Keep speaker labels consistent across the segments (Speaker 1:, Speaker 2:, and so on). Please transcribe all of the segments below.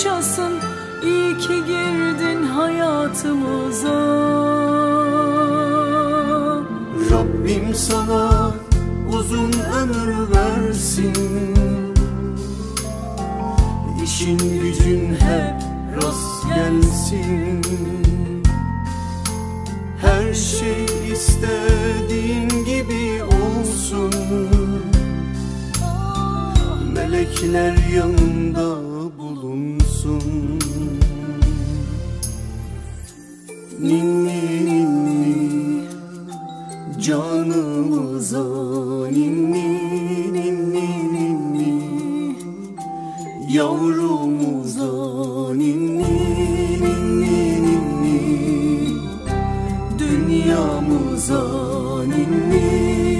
Speaker 1: parçasın iyi ki girdin hayatımıza.
Speaker 2: Rabbim sana uzun ömür versin. İşin gücün hep rast gelsin Yavrumuza ninni ninni ninni Dünyamıza ninni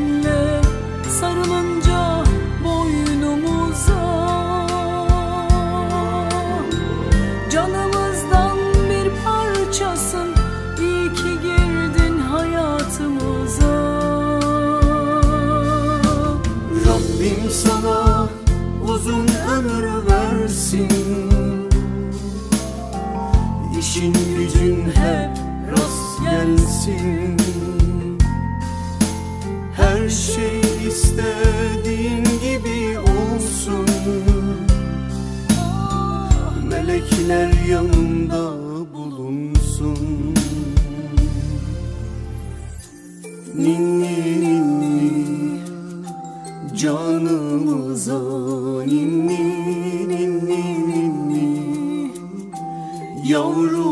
Speaker 2: sana uzun ömür versin. İşin gücün hep rast gelsin. Her şey istediğin gibi olsun. Melekler yanında bulunsun. Ninni
Speaker 1: 犹如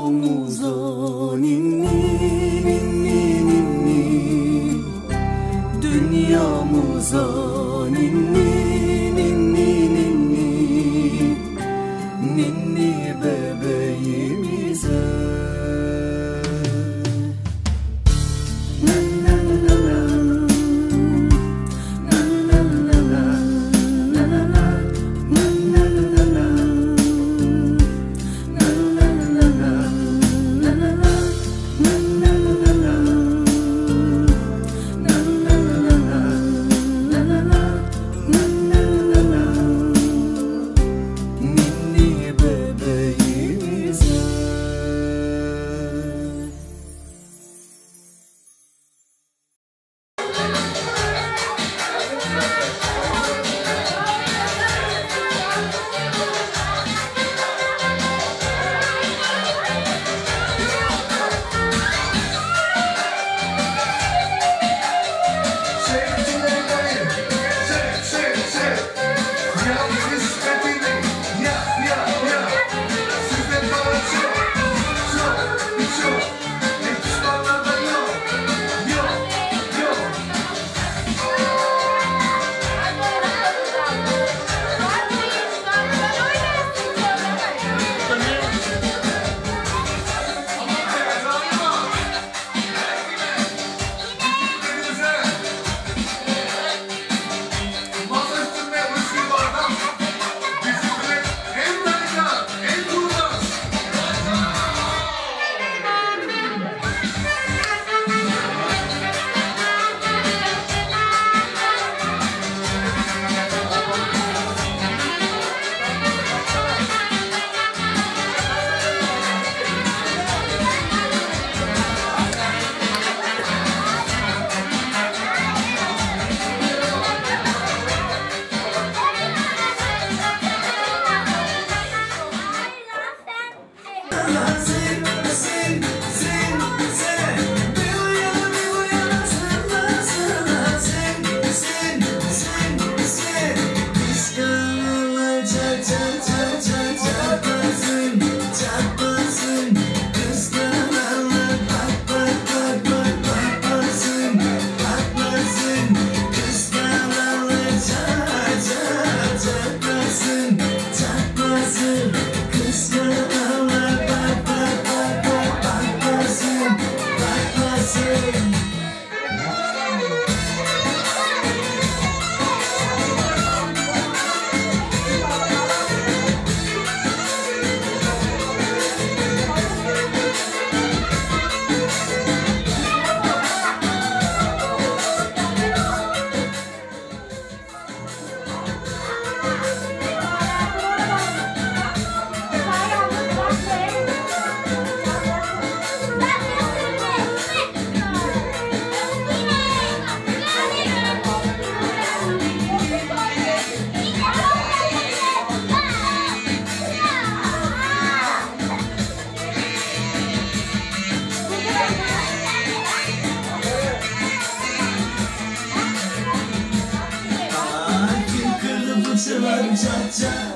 Speaker 1: Yeah.